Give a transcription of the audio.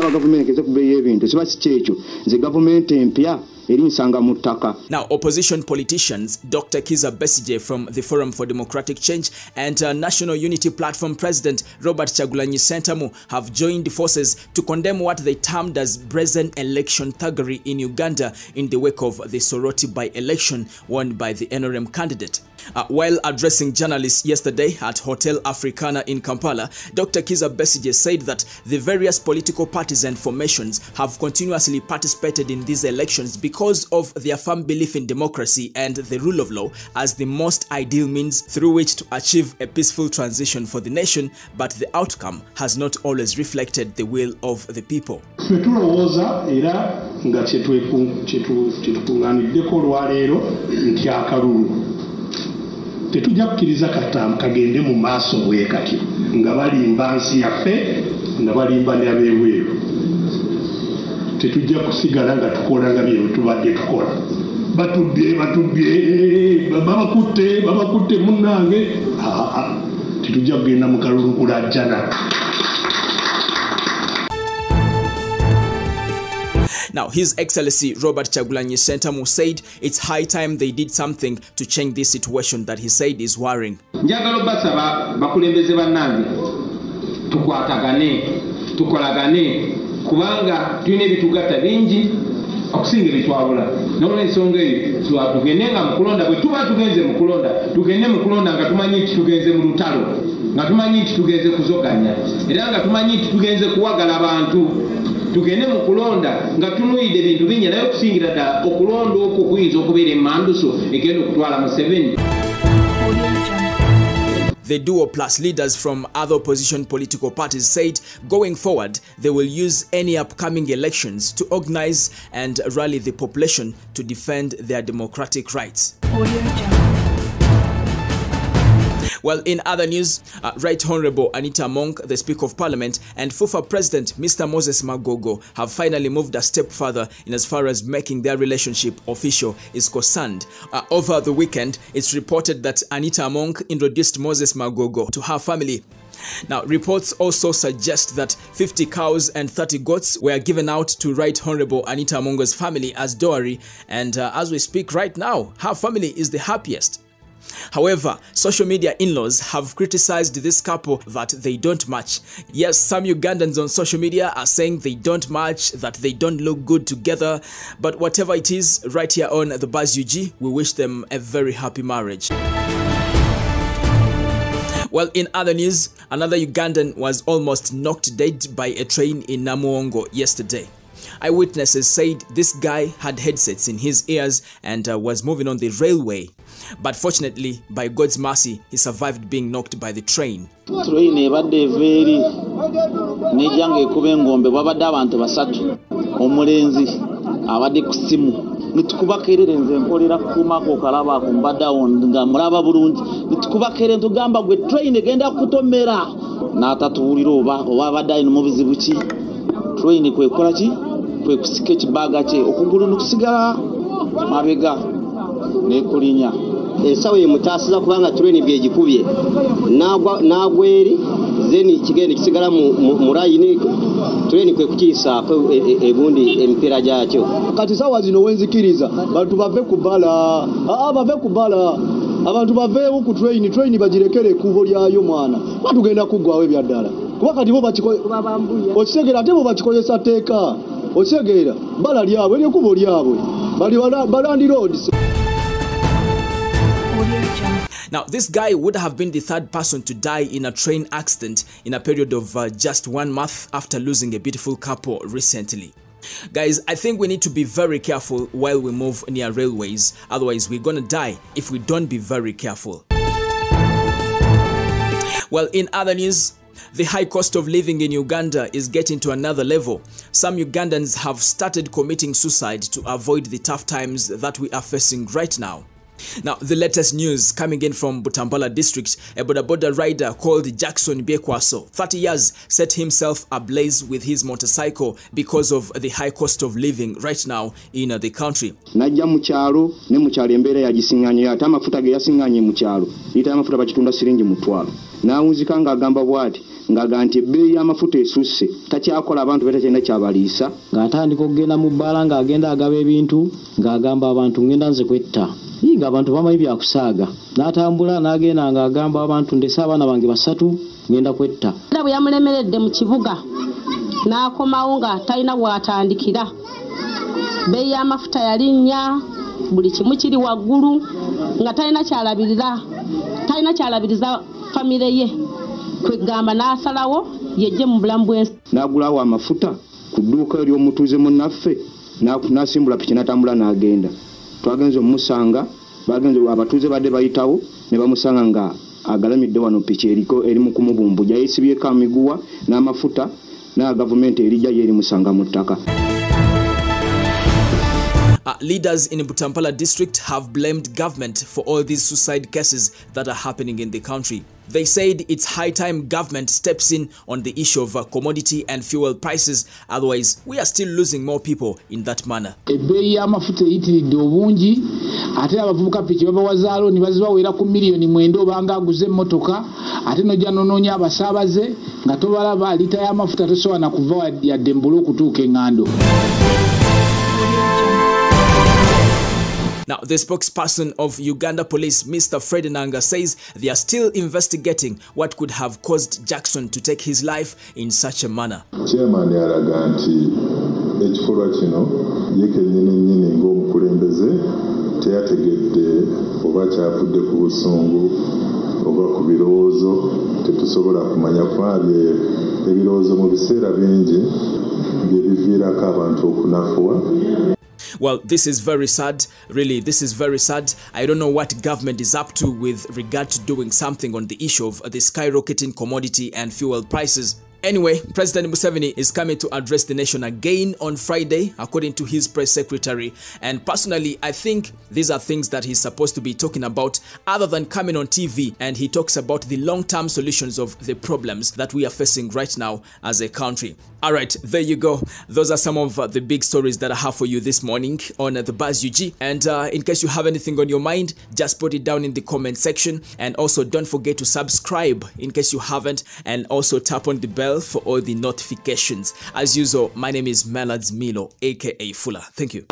kubeeyo ebintu kiba si kyekyo nze gavumenti empya Now, opposition politicians Dr. Kizza Besigye from the Forum for Democratic Change and uh, National Unity Platform President Robert Kyagulanyi Ssentamu have joined forces to condemn what they termed as brazen election thuggery in Uganda in the wake of the Soroti by-election won by the NRM candidate. Uh, while addressing journalists yesterday at Hotel Africana in Kampala, Dr. Kizza Besigye said that the various political parties and formations have continuously participated in these elections because of their firm belief in democracy and the rule of law as the most ideal means through which to achieve a peaceful transition for the nation, but the outcome has not always reflected the will of the people. tulowooza era nga kyetukuŋŋaaniddeko olwaleero nti tetujja kukkiriza kata kagende mu maaso bwe katyo nga balimba nsi yaffe nga balimba n'ab'ebweru tetujja kusigala nga tukolanga bye tubadde tukola. Batubye batubye babakutte babakutte munnange. Aa tetujja kugenda mu kalulu kulajjana Now, His Excellency Robert Chagulanyi Sentamu said it's high time they did something to change this situation that he said is worrying. njagala basaba bakulembeze bannange tukwatagane tukolagane kubanga tulina ebitugatta bingi okusinga ebitwabula. Nolwensonga eyo tugende nga mukulonda bwe tuba tugenze mu kulonda tugende mu kulonda nga tumanyi nti tugenze mu lutalo nga tumanyi nti tugenze kuzoganya era nga tumanyi nti tugenze kuwagala abantu. Tugende mu kulonda nga tunuyidde ebintu bingi naye okusingira ddala okulonda okwo kuyinza okubeera emanduso egenda okutwala mu seveni The duo plus leaders from other opposition political parties said going forward they will use any upcoming elections to organize and rally the population to defend their democratic rights. Well, in other news, uh, Right Honorable Anita Among, the Speaker of Parliament, and FUFA President Mr. Moses Magogo have finally moved a step further in as far as making their relationship official is concerned. Uh, over the weekend, it's reported that Anita Among introduced Moses Magogo to her family. Now, reports also suggest that 50 cows and 30 goats were given out to Right Honorable Anita Among's family as dowry, and uh, as we speak right now, her family is the happiest. However, social media in-laws have criticized this couple that they don't match. Yes, some Ugandans on social media are saying they don't match, that they don't look good together, but whatever it is, right here on the Buzz UG, we wish them a very happy marriage. Well, in other news, another Ugandan was almost knocked dead by a train in Namuwongo yesterday. Eyewitnesses said this guy had headsets in his ears and uh, was moving on the railway. But fortunately, by God's mercy, he survived being knocked by the train. Kwe kusika ekibaaga kye okugulu nikusigala mabega nekulinya. Ensawo yemutaasiza kubanga tuleni byegikubye n'agwa n'agwa eri zeni kigenda kisigala mu- layini tuleni kwe kukiyisaako e- e- egundi emipiira gyakyo. Kati sawa zino wenzikiriza bantu bave ku bala aa bave ku bala. Abantu baveewo ku train train bagirekere ekkubo lyayo mwana. Kuba tugenda kuggwawo ebyaddala. Kuba kati bo okitegeera ate bo bakikozesa tteeka lyabwe lyabwe bali Now, this guy would have been the third person to die in a train accident in a period of uh, just one month after losing a beautiful couple recently. Guys, I think we need to be very careful while we move near railways, otherwise, we're gonna die if we don't be very careful. Well, in other news, The high cost of living in Uganda is getting to another level. Some Ugandans have started committing suicide to avoid the tough times that we are facing right now. Now, the latest news coming in from Butambala district, a Boda Boda rider called Jackson Biekwaso, 30 years, set himself ablaze with his motorcycle because of the high cost of living right now in the country. najja mu kyalo ne mu kyalo embeera yagisinganye ate amafuta ge yasinganye mu kyalo. Liita y'amafuta bakitunda siringi mutwalo n'awunzika ng'agamba bw'ati ng'aga nti ebbeeyi y'amafuta esusse takyakola abantu be takyalina kyabaliisa. Ng'atandika okugenda mu bbaala ng'agenda agaba ebintu ng'agamba abantu ngenda nze kwetta Ii, ng'abantu bamanyi byakusaaga n'atambula n'agenda ng'agamba abantu ndese abaana bange basatu ngenda kwetta. Era bwe yamulemeredde mu kibuga n'akomawo nga talina bw'atandikira. Bbeeyi y'amafuta yalinnya buli kimu kiri waggulu nga talina kyalabirira talina kyalabiriza famire ye. Kwegamba n'asalawo yejje mu bulamu bw'ensi. N'agulawo amafuta ku dduuka ery'omutuuze munnaffe na- n'asimbula piki n'atambula n'agenda twagenze omusanga bagenze abatuuze badde bayitawo ne bamusanga nga agalamidde wano piki eriko eri mu kumubumbuja yeesibyeko amiguwa n'amafuta naye gavumenti erijja yo erimusanga mu ttaka Uh, leaders in Butampala district have blamed government for all these suicide cases that are happening in the country. They said it's high time government steps in on the issue of uh, commodity and fuel prices. Otherwise, we are still losing more people in that manner. ebbeeyi y'amafuta eyitiridde obungi ate abavubuka piki babawaza ne bazibawera ku miliyoni mwenda obanga aguze emmotoka ate nojja nonoonya abasaabaze nga tobalaba lita y'amafuta tosobola na kuva yadde mbula okutuuka eŋŋando Now, the spokesperson of Uganda Police, Mr. Fred Enanga, says they are still investigating what could have caused Jackson to take his life in such a manner. chairman Well, this is very sad. Really, this is very sad. I don't know what government is up to with regard to doing something on the issue of the skyrocketing commodity and fuel prices. Anyway, President Museveni is coming to address the nation again on Friday, according to his press secretary. And personally, I think these are things that he's supposed to be talking about other than coming on TV and he talks about the long-term solutions of the problems that we are facing right now as a country. All right, there you go. Those are some of uh, the big stories that I have for you this morning on uh, the Buzz UG. And uh, in case you have anything on your mind, just put it down in the comment section. And also don't forget to subscribe in case you haven't, and also tap on the bell for all the notifications. As usual, my name is Malads Milo, aka Fuller. Thank you.